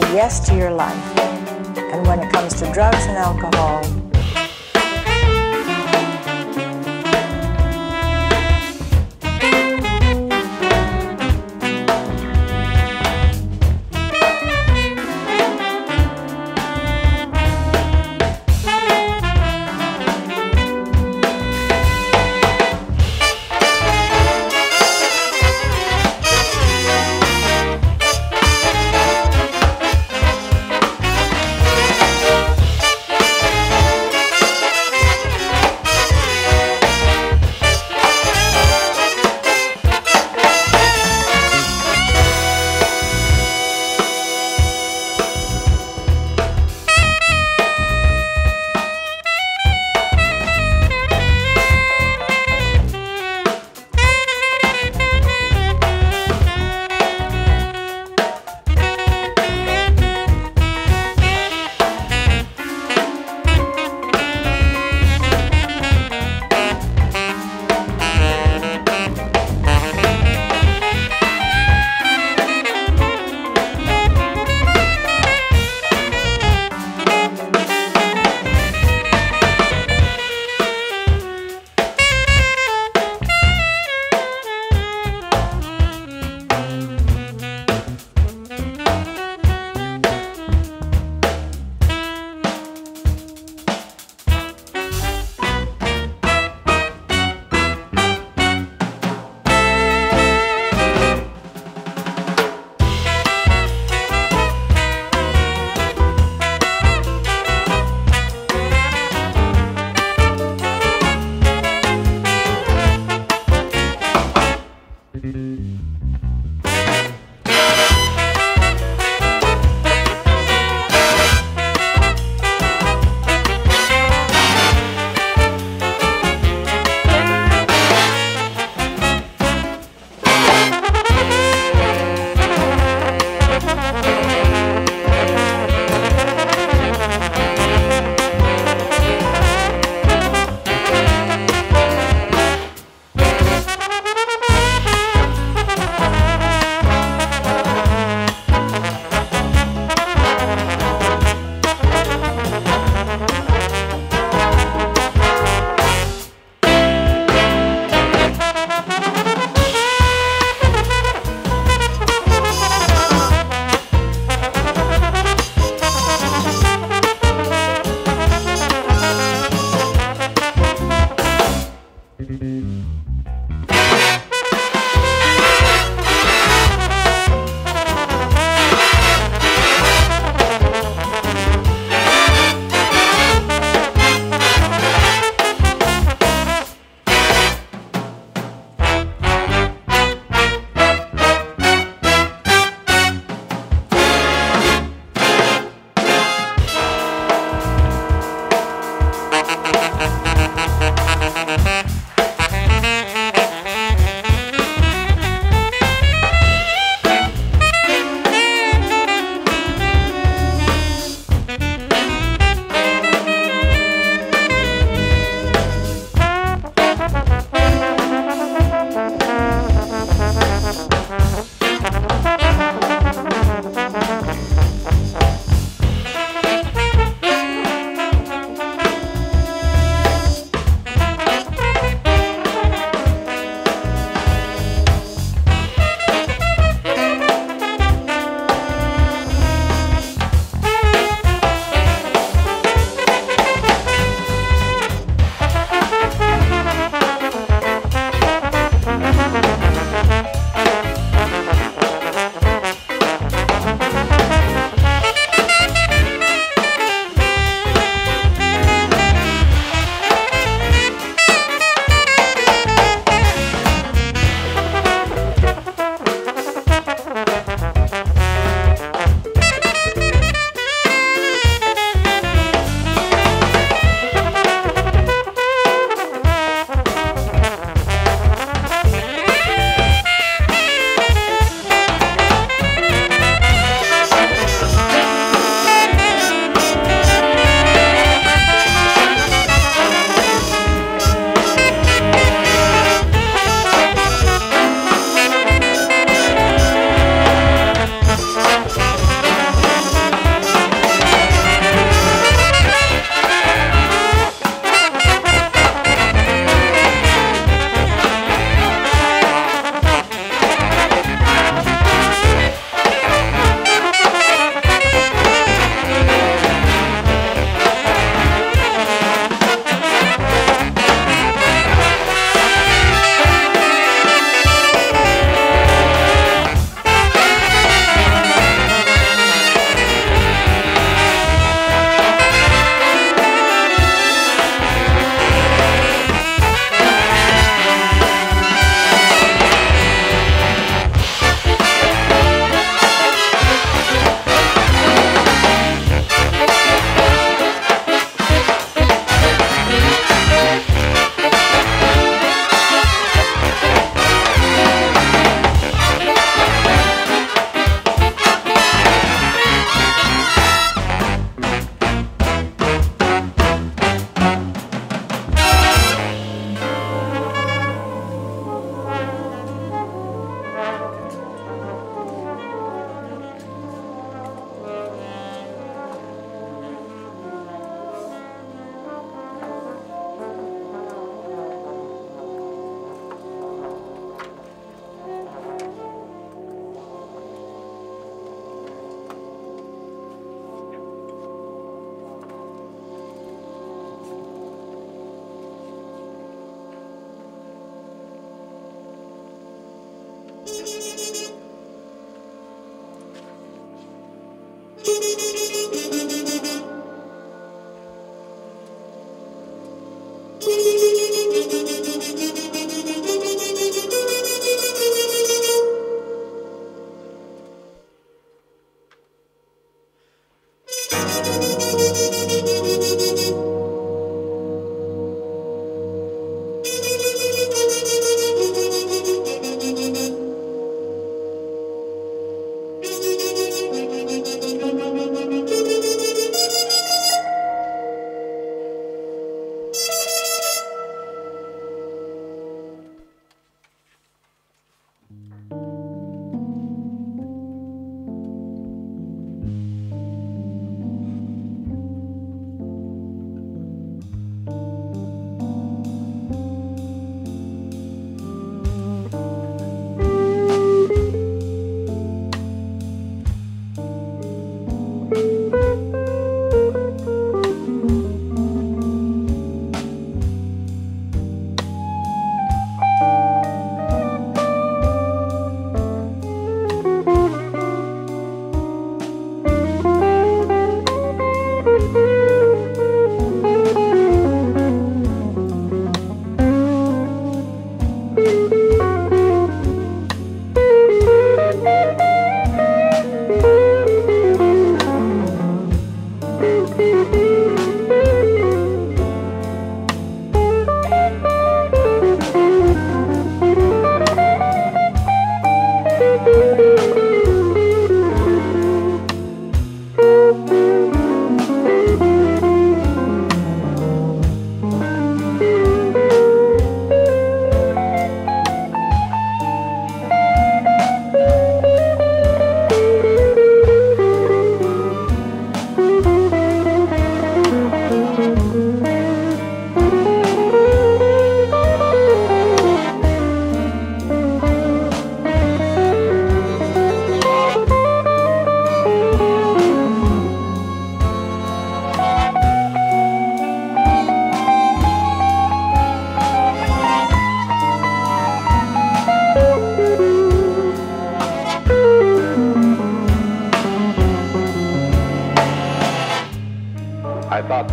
say yes to your life. And when it comes to drugs and alcohol,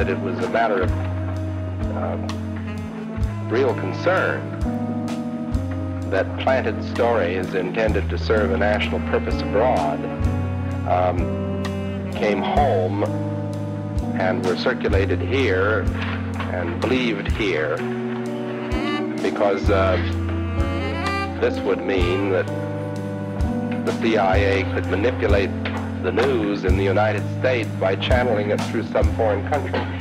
That it was a matter of uh, real concern that planted story is intended to serve a national purpose abroad um, came home and were circulated here and believed here because uh, this would mean that the CIA could manipulate the news in the United States by channeling it through some foreign country.